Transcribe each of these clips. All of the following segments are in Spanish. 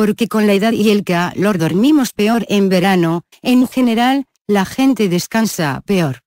porque con la edad y el calor dormimos peor en verano, en general, la gente descansa peor.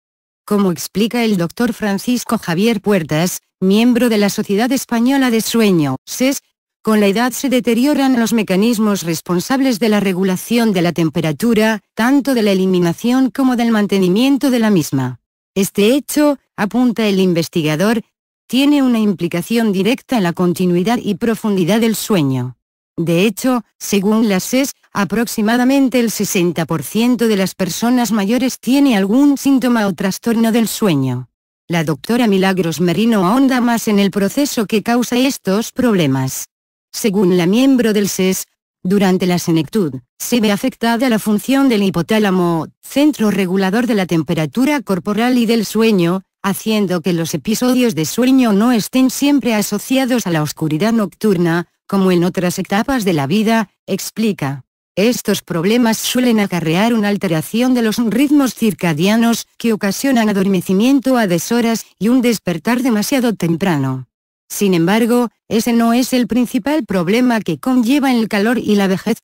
Como explica el doctor Francisco Javier Puertas, miembro de la Sociedad Española de Sueño, SES, con la edad se deterioran los mecanismos responsables de la regulación de la temperatura, tanto de la eliminación como del mantenimiento de la misma. Este hecho, apunta el investigador, tiene una implicación directa en la continuidad y profundidad del sueño. De hecho, según la SES, aproximadamente el 60% de las personas mayores tiene algún síntoma o trastorno del sueño. La doctora Milagros Merino ahonda más en el proceso que causa estos problemas. Según la miembro del SES, durante la senectud, se ve afectada la función del hipotálamo, centro regulador de la temperatura corporal y del sueño, haciendo que los episodios de sueño no estén siempre asociados a la oscuridad nocturna, como en otras etapas de la vida, explica. Estos problemas suelen acarrear una alteración de los ritmos circadianos que ocasionan adormecimiento a deshoras y un despertar demasiado temprano. Sin embargo, ese no es el principal problema que conlleva el calor y la vejez.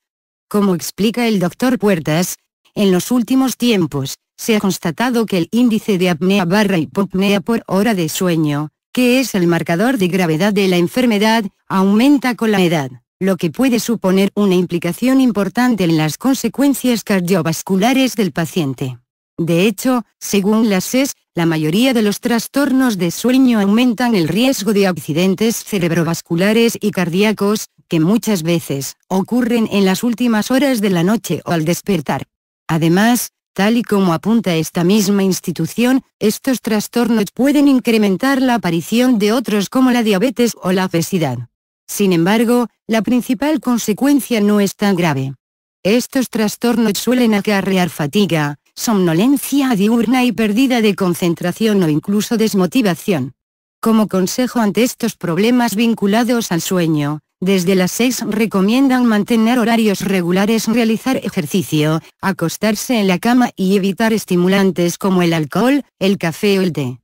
Como explica el doctor Puertas, en los últimos tiempos, se ha constatado que el índice de apnea barra hipopnea por hora de sueño, que es el marcador de gravedad de la enfermedad, aumenta con la edad lo que puede suponer una implicación importante en las consecuencias cardiovasculares del paciente. De hecho, según la SES, la mayoría de los trastornos de sueño aumentan el riesgo de accidentes cerebrovasculares y cardíacos, que muchas veces ocurren en las últimas horas de la noche o al despertar. Además, tal y como apunta esta misma institución, estos trastornos pueden incrementar la aparición de otros como la diabetes o la obesidad. Sin embargo, la principal consecuencia no es tan grave. Estos trastornos suelen acarrear fatiga, somnolencia diurna y pérdida de concentración o incluso desmotivación. Como consejo ante estos problemas vinculados al sueño, desde las 6 recomiendan mantener horarios regulares, realizar ejercicio, acostarse en la cama y evitar estimulantes como el alcohol, el café o el té.